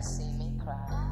See me cry.